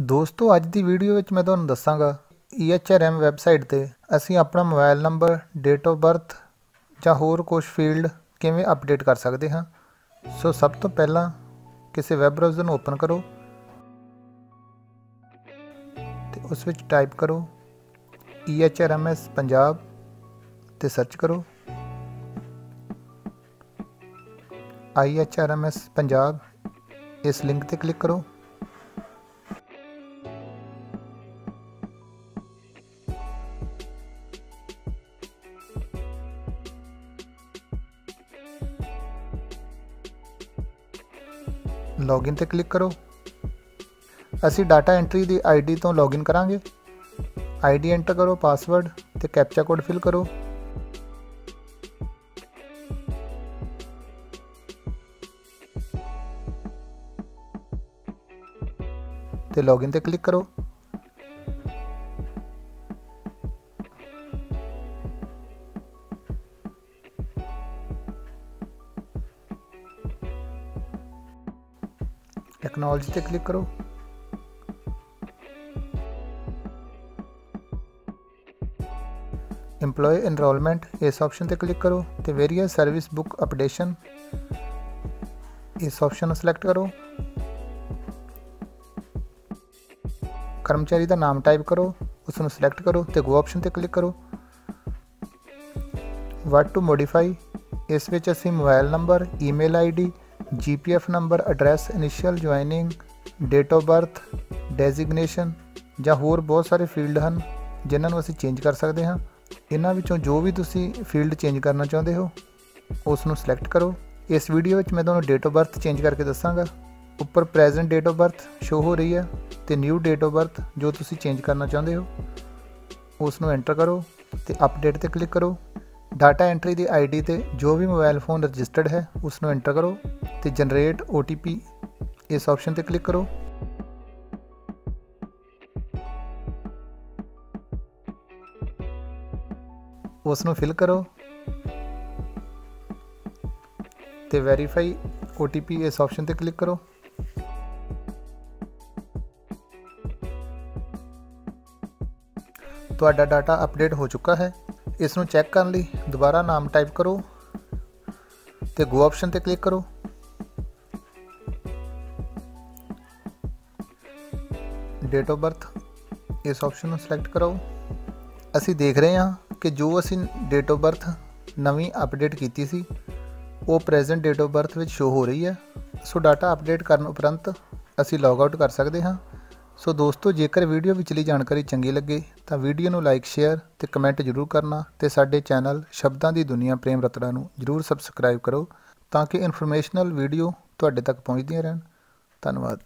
ਦੋਸਤੋ, ਅੱਜ ਦੀ ਵੀਡੀਓ ਵਿੱਚ ਮੈਂ ਤੁਹਾਨੂੰ ਦੱਸਾਂਗਾ EHRM ਵੈਬਸਾਈਟ ਤੇ ਅਸੀਂ ਆਪਣਾ mobile number date of birth ਜਾਂ ਹੋਰ ਕੁਝ ਫੀਲਡ ਕਿਵੇਂ ਅਪਡੇਟ ਕਰ ਸਕਦੇ ਹਾਂ। ਸੋ, ਸਭ ਤੋਂ ਪਹਿਲਾਂ ਕਿਸੇ ਵੈਬ ਬ੍ਰਾਊਜ਼ਰ ਨੂੰ ਓਪਨ ਕਰੋ ਤੇ ਉਸ ਵਿੱਚ ਟਾਈਪ ਕਰੋ EHRMS ਪੰਜਾਬ ਤੇ ਸਰਚ ਕਰੋ। IHRMS ਪੰਜਾਬ ਇਸ ਲਿੰਕ ਤੇ ਕਲਿੱਕ ਕਰੋ। ਲੌਗਇਨ ਤੇ ਕਲਿੱਕ ਕਰੋ। ਅਸੀਂ ਡਾਟਾ ਐਂਟਰੀ ਦੀ ਆਈਡੀ ਤੋਂ ਲੌਗਇਨ ਕਰਾਂਗੇ। ਆਈਡੀ ਐਂਟਰ ਕਰੋ, ਪਾਸਵਰਡ ਤੇ ਕੈਪਚਾ ਕੋਡ ਫਿਲ ਕਰੋ। ਤੇ ਲੌਗਇਨ ਤੇ ਕਲਿੱਕ ਕਰੋ। ਟੈਕਨੋਲੋਜੀ ਤੇ ਕਲਿੱਕ ਕਰੋ। EMPLOYEE ENROLLMENT, ਇਸ ਆਪਸ਼ਨ ਤੇ ਕਲਿੱਕ ਕਰੋ ਤੇ ਵੇਰੀਅਸ ਸਰਵਿਸ ਬੁੱਕ ਅਪਡੇਸ਼ਨ ਇਸ ਆਪਸ਼ਨ ਨੂੰ ਸਿਲੈਕਟ ਕਰੋ। ਕਰਮਚਾਰੀ ਦਾ ਨਾਮ ਟਾਈਪ ਕਰੋ ਉਸ ਨੂੰ ਸਿਲੈਕਟ ਕਰੋ ਤੇ ਗੋ ਆਪਸ਼ਨ ਤੇ ਕਲਿੱਕ ਕਰੋ। ਵਾਟ ਟੂ ਮੋਡੀਫਾਈ ਇਸ ਵਿੱਚ ਅਸੀਂ mobile number email ID GPF number address initial joining date of birth designation ਜਾਂ ਹੋਰ ਬਹੁਤ ਸਾਰੇ ਫੀਲਡ ਹਨ ਜਿਨ੍ਹਾਂ ਨੂੰ ਅਸੀਂ ਚੇਂਜ ਕਰ ਸਕਦੇ ਹਾਂ। ਇਹਨਾਂ ਵਿੱਚੋਂ ਜੋ ਵੀ ਤੁਸੀਂ ਫੀਲਡ ਚੇਂਜ ਕਰਨਾ ਚਾਹੁੰਦੇ ਹੋ ਉਸ ਨੂੰ ਸਿਲੈਕਟ ਕਰੋ। ਇਸ ਵੀਡੀਓ ਵਿੱਚ ਮੈਂ ਤੁਹਾਨੂੰ ਡੇਟ ਆਫ ਬਰਥ ਚੇਂਜ ਕਰਕੇ ਦੱਸਾਂਗਾ। ਉੱਪਰ present date of birth show ਹੋ ਰਹੀ ਹੈ ਤੇ ਨਿਊ ਡੇਟ ਆਫ ਬਰਥ ਜੋ ਤੁਸੀਂ ਚੇਂਜ ਕਰਨਾ ਚਾਹੁੰਦੇ ਹੋ ਉਸ ਨੂੰ ਐਂਟਰ ਕਰੋ ਤੇ ਅਪਡੇਟ ਤੇ ਕਲਿੱਕ ਕਰੋ। ਡਾਟਾ ਐਂਟਰੀ ਦੀ ਆਈਡੀ ਤੇ ਜੋ ਵੀ ਮੋਬਾਈਲ ਫੋਨ ਰਜਿਸਟਰਡ ਹੈ ਉਸ ਨੂੰ ਐਂਟਰ ਕਰੋ ਤੇ ਜਨਰੇਟ OTP ਇਸ ਆਪਸ਼ਨ ਤੇ ਕਲਿੱਕ ਕਰੋ। ਉਸ ਨੂੰ ਫਿਲ ਕਰੋ ਤੇ ਵੈਰੀਫਾਈ OTP ਇਸ ਆਪਸ਼ਨ ਤੇ ਕਲਿੱਕ ਕਰੋ। ਤੁਹਾਡਾ ਡਾਟਾ ਅਪਡੇਟ ਹੋ ਚੁੱਕਾ ਹੈ। ਇਸ ਨੂੰ ਚੈੱਕ ਕਰਨ ਲਈ ਦੁਬਾਰਾ ਨਾਮ ਟਾਈਪ ਕਰੋ ਤੇ ਗੋ ਆਪਸ਼ਨ ਤੇ ਕਲਿੱਕ ਕਰੋ। ਡੇਟ ਆਫ ਬਰਥ ਇਸ ਆਪਸ਼ਨ ਨੂੰ ਸਿਲੈਕਟ ਕਰੋ। ਅਸੀਂ ਦੇਖ ਰਹੇ ਹਾਂ ਕਿ ਜੋ ਅਸੀਂ ਡੇਟ ਆਫ ਬਰਥ ਨਵੀਂ ਅਪਡੇਟ ਕੀਤੀ ਸੀ, ਉਹ ਪ੍ਰੈਜ਼ੈਂਟ ਡੇਟ ਆਫ ਬਰਥ ਵਿੱਚ ਸ਼ੋ ਹੋ ਰਹੀ ਹੈ। ਸੋ ਡਾਟਾ ਅਪਡੇਟ ਕਰਨ ਉਪਰੰਤ ਅਸੀਂ ਲੌਗ ਆਊਟ ਕਰ ਸਕਦੇ ਹਾਂ। ਸੋ ਦੋਸਤੋ, ਜੇਕਰ ਵੀਡੀਓ ਵਿਚਲੀ ਜਾਣਕਾਰੀ ਚੰਗੀ ਲੱਗੇ, ਤਾਂ ਵੀਡੀਓ ਨੂੰ ਲਾਈਕ, ਸ਼ੇਅਰ ਤੇ ਕਮੈਂਟ ਜ਼ਰੂਰ ਕਰਨਾ ਤੇ ਸਾਡੇ ਚੈਨਲ ਸ਼ਬਦਾਂ ਦੀ ਦੁਨੀਆ ਪ੍ਰੇਮ ਰਤੜਾ ਨੂੰ ਜ਼ਰੂਰ ਸਬਸਕ੍ਰਾਈਬ ਕਰੋ ਤਾਂ ਕਿ ਇਨਫੋਰਮੇਸ਼ਨਲ ਵੀਡੀਓ ਤੁਹਾਡੇ ਤੱਕ ਪਹੁੰਚਦੀਆਂ ਰਹਿਣ। ਧੰਨਵਾਦ।